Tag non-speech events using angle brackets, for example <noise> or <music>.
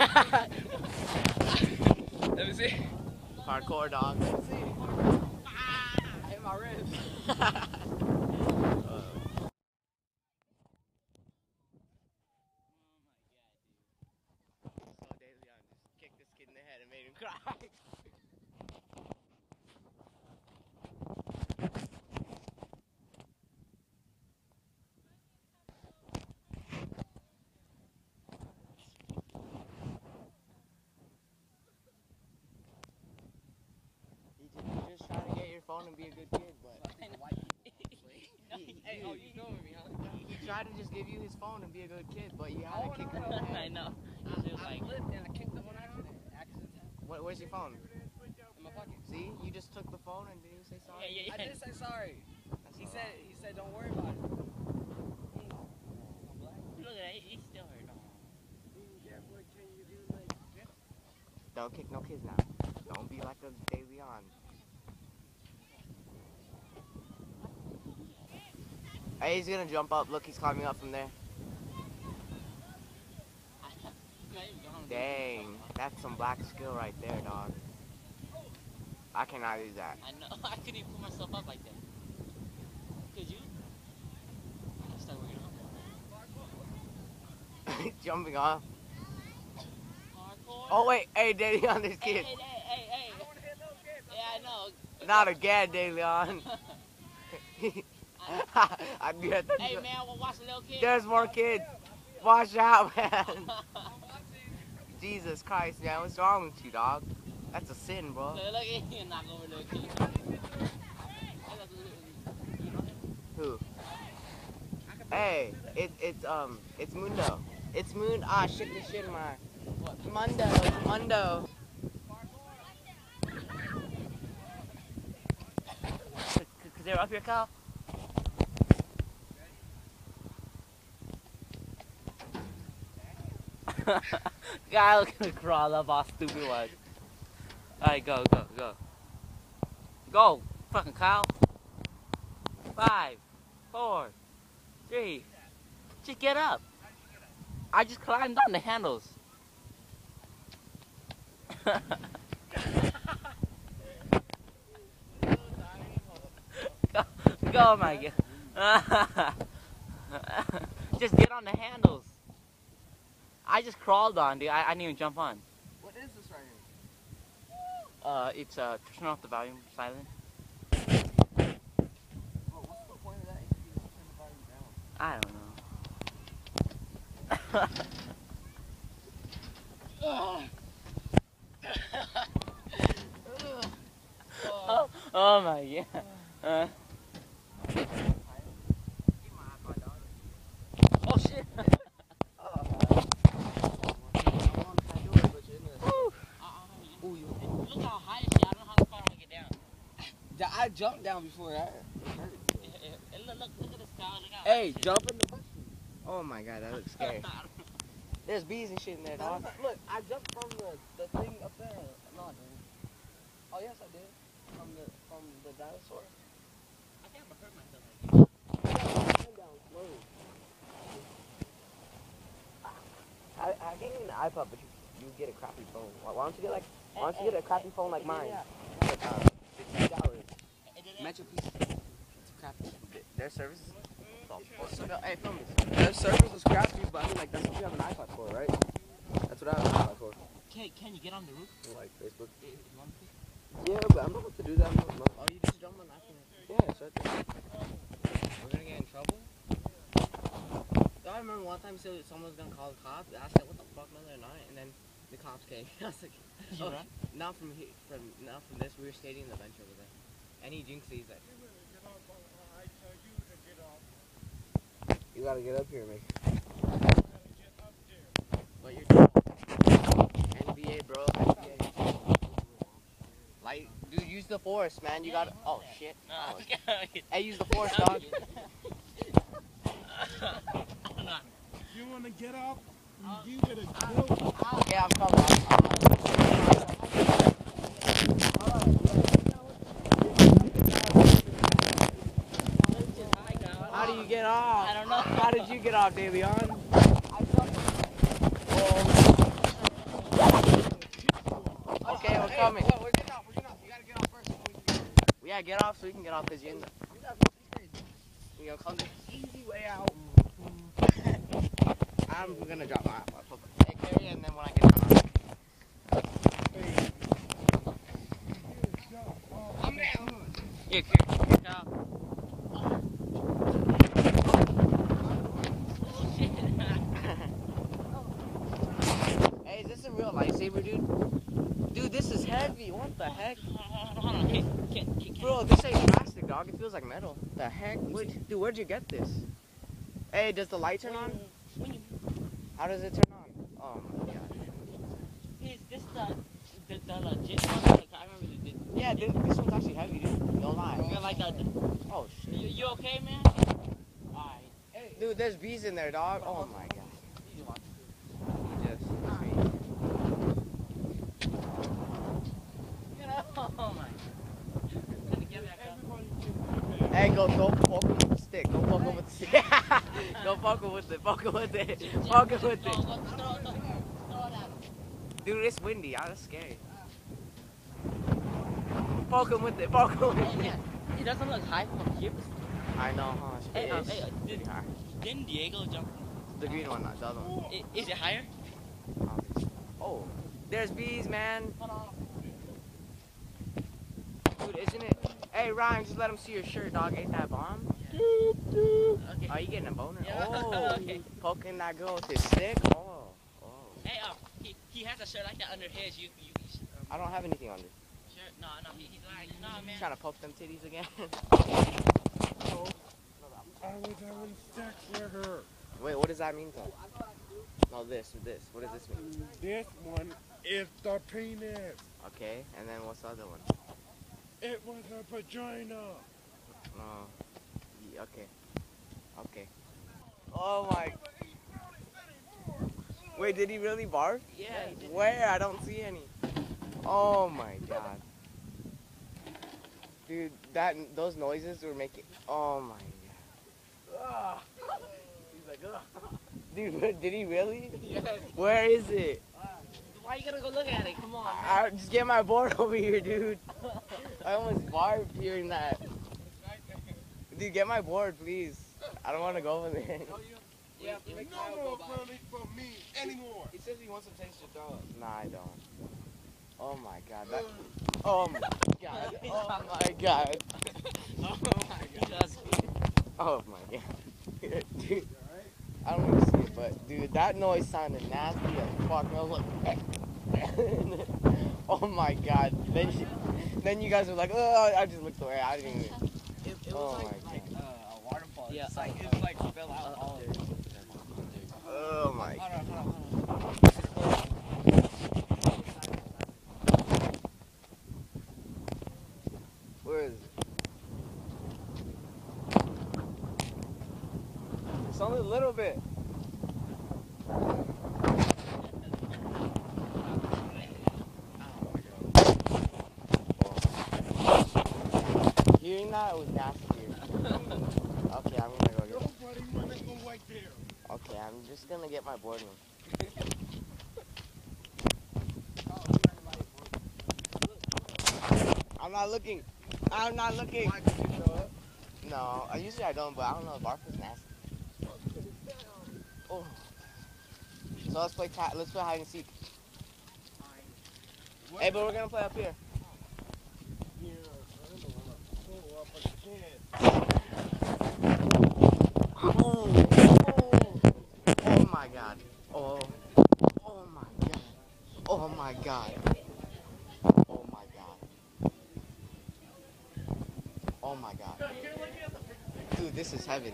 Let me see. Hardcore dog. Let me see. Ah, I hit my ribs. <laughs> So De kicked this kid in the head and made him cry. He ju- You're just trying to get your phone and be a good kid, but <laughs> he, <laughs> Hey, oh, you filming me, huh? he tried to just give you his phone and be a good kid, but you had Oh, to kick no, him in the no. I know. I, I like, flipped and I kicked him on accident. Accident What, where's your phone? in my pocket. See, you just took the phone and didn't say sorry. yeah, yeah, yeah. I yeah. did say sorry. That's He said right. he said don't worry about it. Look at that. He, he's still hurt. Don't kick no kids now. Don't be like a De Leon. Hey, he's gonna jump up. Look, he's climbing up from there. Dang, that's some black skill right there, dog. I cannot do that. I know. <laughs> I couldn't even pull myself up like that. Could you? I start working on <laughs> Jumping off. hardcore. Oh wait, hey, De Leon, this Hey, kid. hey, hey, hey, hey. Yeah, I know. Not again, De <laughs> Leon. I get that. hey, man, well, watch the little kid. There's more kids. Watch out, man. <laughs> Jesus Christ, man, what's wrong with you, dog? That's a sin, bro. Look, look at him knock over little kid. Who? Hey, it, it's um, it's Mundo. It's Moon. Ah, shit, this shit my. Mundo, Mundo. Cause they're up here, Kyle. Guy looking to crawl up all stupid one. Alright, go, go, go. Go, fucking Kyle. Five, four, three. Just get up. I just climbed on the handles. <laughs> go, go, my god. <laughs> just get on the handles. I just crawled on, dude. I, I didn't even jump on. What is this right here? Uh, it's uh, turn off the volume, silent. Bro, what's the point of that if you turn the volume down? I don't know. <laughs> <laughs> oh, oh my god. <laughs> Uh, oh shit. Ooh, you, look how high this shit. I don't know how far I'm gonna get down. I jumped down before that. And look, look, look at this guy. Hey, high this jump in the bush. Oh my god, that looks scary. <laughs> There's bees and shit in there, dog. Look, I jumped from the, the thing up there. No, I didn't. Oh, yes, I did. From the from the dinosaur. I think I'm gonna hurt myself. Came down slow. I, I gave you an iPod, but you, you get a crappy phone. Why, why don't you get like, why don't you get a crappy phone like mine? Like, uh, fifty dollars. It didn't- MetroPCS. It's crappy. Their services. Hey, film this. Their service is crappy, but I mean, like, that's what you have an iPod for, right? That's what I have an iPod for. Can, can you get on the roof? Like Facebook. If you want? Yeah, but I'm not about to do that. I'm not, Oh, you just jumped on that phone. yeah, it's right there. We're gonna get in trouble. I remember one time so someone was gonna call the cops. I said, "What the fuck, no, they're not." And then the cops came. <laughs> I was like, oh, run? "Not from here, from not from this. We were skating the bench over there." And he jinxed it. You gotta get up here, man. "What you're? NBA, bro. NBA. Like, dude, use the force, man. You gotta. Oh shit. Oh, <laughs> Hey, use the <laughs> force, dog. <laughs> You want to get up? Uh, you give it a uh, go. Okay, uh, I'm coming. How do get off? I don't know. How did you get off, DeLeon? Oh. Okay, we're coming. Gotta get off first. We yeah, get off so we can get off this end. We gonna come the easy way out. <laughs> I'm gonna drop my, my and then when I get heck? Hold on, on. Can, can, Bro, this ain't plastic, dog. It feels like metal. The heck? Where, dude, where'd you get this? Hey, does the light turn on? How does it turn on? Oh my god. is this the, the, the legit one? Like, I remember the, the, Yeah, dude, this one's actually heavy, dude. No lie. you got like the Oh shit. you okay, man? Alright. Dude, there's bees in there, dog. Oh my god. Yes. Oh my. Let me get back up. Hey, go, go poke him with the stick. Go poke him with the stick. <laughs> <laughs> go poke him with it. Him with it. Him with it. Dude, it's windy. Ah, that's scary. Fuck him with it. Fuck him with it. It doesn't look high from here. I know, huh? It's Hey, pretty- hey, uh, pretty did- high. Didn't Diego jump? The green one, not the other one. I- Is it higher? Oh, there's bees, man. Dude, isn't it? Hey, Ryan, just let him see your shirt, dog. Ain't that bomb? Okay. Are you getting a boner? Yeah, <laughs> Oh, okay. poking that girl with his stick. Oh, oh. Hey, um, he, he has a shirt like that under his. You, you, you um, I don't have anything under. shirt? No, no, he, he's like, nah, man. Trying to poke them titties again. I was having sex with her. Wait, what does that mean, though? No, this, this. What does this mean? This one is the penis. Okay, and then what's the other one? It was a vagina. Oh. Yeah, okay. Okay. Oh my. Wait, did he really barf? Yeah, he did. Where? I don't see any. Oh my god. Dude, that those noises were making. Oh my god. He's like, Ugh. Dude, <laughs> did he really? Yes. Where is it? Why are you gotta go look at it? Come on, man. I, just get my board <laughs> over here, dude. <laughs> I almost barfed hearing that. Dude, get my board, please. I don't want to go over there. Oh, you have to make No Kyle more go by. funny for me anymore. He says he wants to taste your dog. Nah, I don't. Oh my god. That, oh my god. <laughs> Oh, oh my god. <laughs> Oh my god. Oh my god. <laughs> Dude. I don't want to see it, but dude, that noise sounded nasty as fuck. I was like, <laughs> oh my god. Then you, then you guys were like, oh, I just looked away. I didn't even. It, it Oh was my like, like uh, a waterfall. Yeah, It's like, uh, it's like spill out uh, all of it. Oh my. Hold on, hold on, hold on. Where is it? It's only a little bit. Hearing that It was nasty. Okay, I'm gonna go get. There. Okay, I'm just gonna get my board room. I'm not looking. I'm not looking. No, usually I don't, but I don't know. Barf is nasty. Oh. So let's play let's play hide and seek. Hey, but we're gonna play up here. Yeah, I don't again. Oh. Oh my god. Oh. Oh my god. Oh my god. Oh my god. Oh my god. Dude, this is heaven.